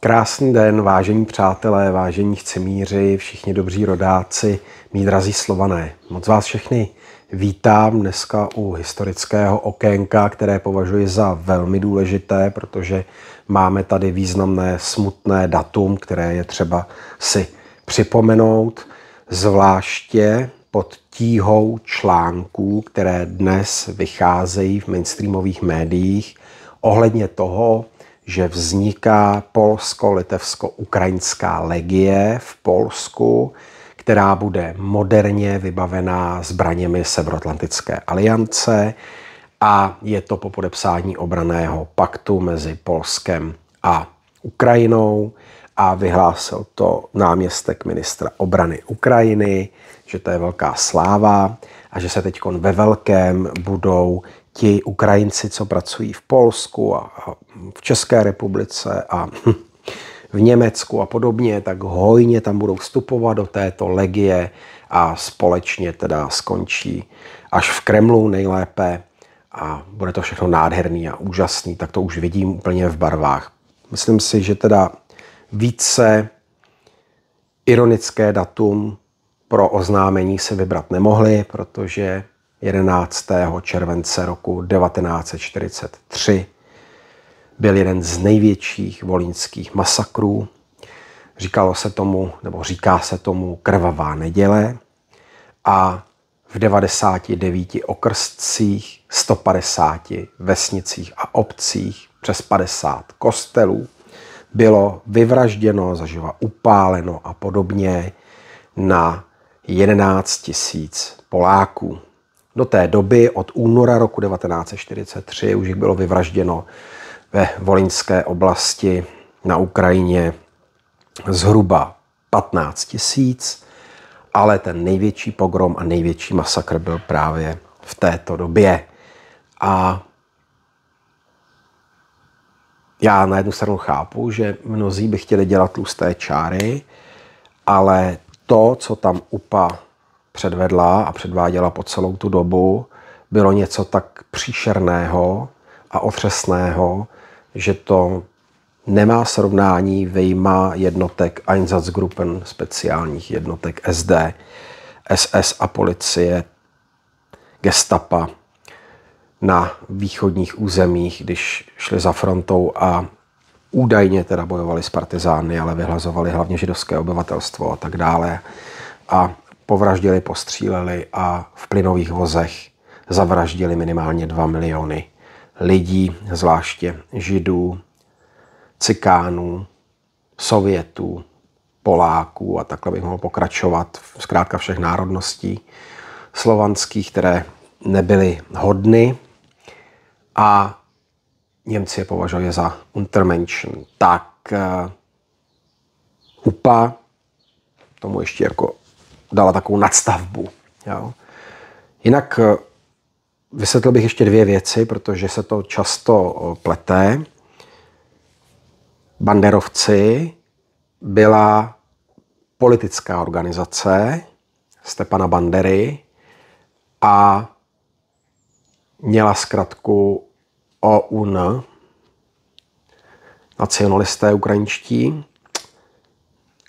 Krásný den, vážení přátelé, vážení chcimíři, všichni dobří rodáci, mý drazí slované. Moc vás všechny vítám dneska u historického okénka, které považuji za velmi důležité, protože máme tady významné smutné datum, které je třeba si připomenout, zvláště pod tíhou článků, které dnes vycházejí v mainstreamových médiích ohledně toho, že vzniká polsko-litevsko-ukrajinská legie v Polsku, která bude moderně vybavená zbraněmi Severoatlantické aliance a je to po podepsání obraného paktu mezi Polskem a Ukrajinou a vyhlásil to náměstek ministra obrany Ukrajiny, že to je velká sláva a že se teď ve velkém budou ti Ukrajinci, co pracují v Polsku a v České republice a v Německu a podobně, tak hojně tam budou vstupovat do této legie a společně teda skončí až v Kremlu nejlépe a bude to všechno nádherný a úžasný, tak to už vidím úplně v barvách. Myslím si, že teda více ironické datum pro oznámení se vybrat nemohli, protože 11. července roku 1943 byl jeden z největších volínských masakrů. Říkalo se tomu, nebo říká se tomu krvavá neděle a v 99 okrstcích, 150 vesnicích a obcích, přes 50 kostelů bylo vyvražděno, zaživa upáleno a podobně na 11 tisíc Poláků. Do té doby od února roku 1943 už jich bylo vyvražděno ve Volinské oblasti na Ukrajině zhruba 15 tisíc, ale ten největší pogrom a největší masakr byl právě v této době. A já na jednu stranu chápu, že mnozí by chtěli dělat tlusté čáry, ale to, co tam UPA předvedla a předváděla po celou tu dobu, bylo něco tak příšerného a otřesného, že to nemá srovnání vejma jednotek Einsatzgruppen, speciálních jednotek SD, SS a policie, gestapa na východních územích, když šli za frontou a údajně teda bojovali s partizány, ale vyhlazovali hlavně židovské obyvatelstvo a tak dále. A povraždili, postříleli a v plynových vozech zavraždili minimálně 2 miliony lidí, zvláště židů, cikánů, sovětů, Poláků a takhle bych mohl pokračovat, zkrátka všech národností slovanských, které nebyly hodny a Němci je považovali za Untermenschen. Tak uh, UPA tomu ještě jako dala takovou nadstavbu. Jo. Jinak uh, vysvětlil bych ještě dvě věci, protože se to často uh, pleté. Banderovci byla politická organizace Stepana Bandery a měla zkratku OUN, nacionalisté ukrajinští,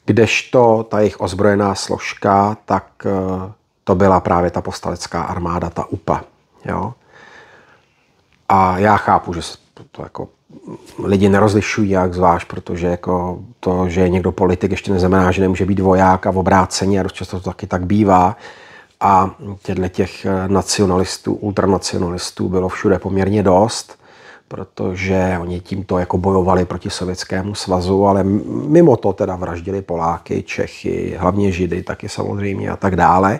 kdežto ta jejich ozbrojená složka, tak eh, to byla právě ta postalecká armáda, ta UPA. Jo? A já chápu, že to jako lidi nerozlišují jak zvlášť, protože jako to, že je někdo politik, ještě neznamená, že nemůže být voják a v obrácení a dost často to taky tak bývá. A těchto těch nacionalistů, ultranacionalistů bylo všude poměrně dost, protože oni tímto jako bojovali proti Sovětskému svazu, ale mimo to teda vraždili Poláky, Čechy, hlavně Židy taky samozřejmě a tak dále.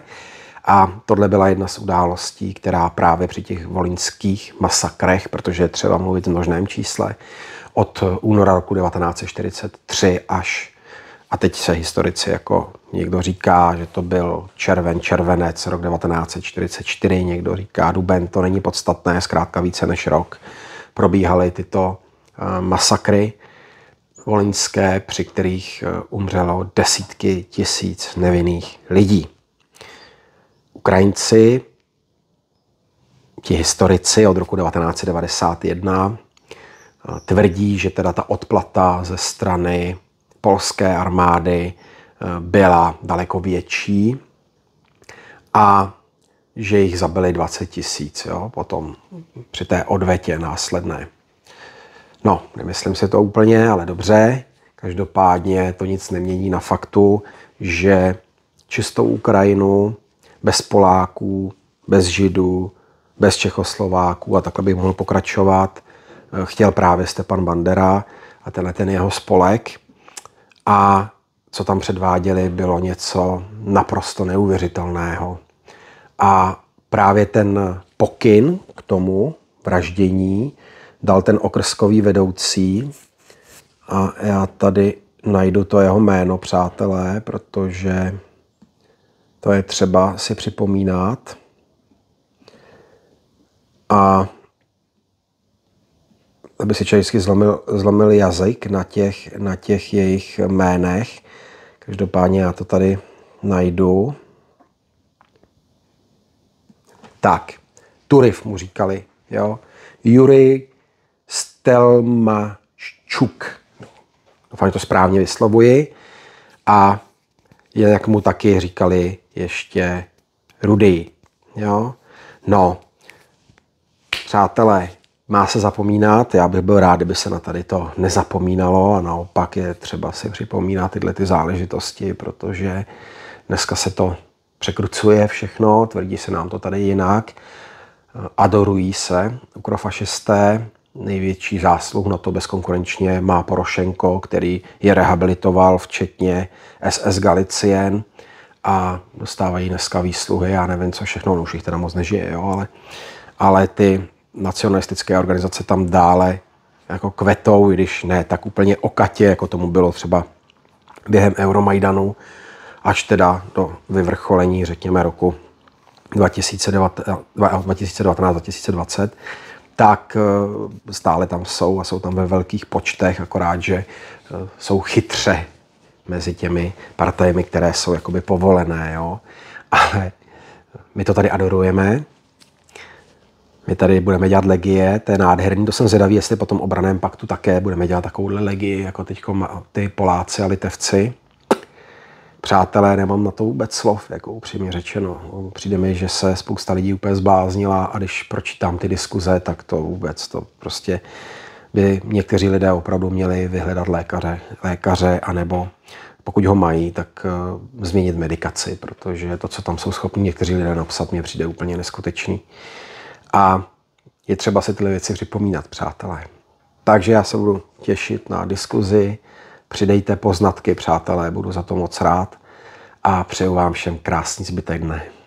A tohle byla jedna z událostí, která právě při těch volinských masakrech, protože třeba mluvit v množném čísle, od února roku 1943 až a teď se historici jako někdo říká, že to byl červen, červenec, rok 1944, někdo říká duben, to není podstatné, zkrátka více než rok. Probíhaly tyto eh, masakry volinské, při kterých eh, umřelo desítky tisíc nevinných lidí. Ukrajinci, ti historici od roku 1991, tvrdí, že teda ta odplata ze strany polské armády byla daleko větší a že jich zabili 20 tisíc potom při té odvetě následné. No, nemyslím si to úplně, ale dobře. Každopádně to nic nemění na faktu, že čistou Ukrajinu bez Poláků, bez Židů, bez Čechoslováků a takhle bych mohl pokračovat, chtěl právě Stepan Bandera a tenhle ten jeho spolek. A co tam předváděli, bylo něco naprosto neuvěřitelného. A právě ten pokyn k tomu vraždění dal ten okrskový vedoucí. A já tady najdu to jeho jméno, přátelé, protože to je třeba si připomínat. A aby si člověk zlomil, zlomil jazyk na těch, na těch jejich jménech. Každopádně já to tady najdu. Tak, Turiv mu říkali, jo. Juri Stelmačuk. Doufám, že to správně vyslovuji. A jak mu taky říkali, ještě Rudy. Jo? No, přátelé, má se zapomínat, já bych byl rád, kdyby se na tady to nezapomínalo a naopak je třeba si připomínat tyhle ty záležitosti, protože dneska se to překrucuje všechno, tvrdí se nám to tady jinak, adorují se ukrofašisté, největší zásluh na to bezkonkurenčně má Porošenko, který je rehabilitoval, včetně SS Galicien a dostávají dneska výsluhy, já nevím, co všechno, no už jich teda moc nežije, jo, ale, ale ty nacionalistické organizace tam dále jako kvetou, i když ne tak úplně okatě, jako tomu bylo třeba během Euromajdanu, až teda do vyvrcholení, řekněme, roku 2019-2020, tak eh, stále tam jsou a jsou tam ve velkých počtech, akorát, že eh, jsou chytře mezi těmi partajemi, které jsou jakoby povolené, jo. Ale my to tady adorujeme, my tady budeme dělat legie, to je nádherný, to jsem zvědavý, jestli po tom obraném paktu také budeme dělat takovouhle legii, jako teď ty Poláci a Litevci. Přátelé, nemám na to vůbec slov, jako upřímně řečeno. Přijde mi, že se spousta lidí úplně zbláznila a když pročítám ty diskuze, tak to vůbec, to prostě by někteří lidé opravdu měli vyhledat lékaře, lékaře anebo pokud ho mají, tak uh, změnit medikaci, protože to, co tam jsou schopni někteří lidé napsat, mě přijde úplně neskutečný. A je třeba si tyhle věci připomínat, přátelé. Takže já se budu těšit na diskuzi. Přidejte poznatky, přátelé, budu za to moc rád. A přeju vám všem krásný zbytek dne.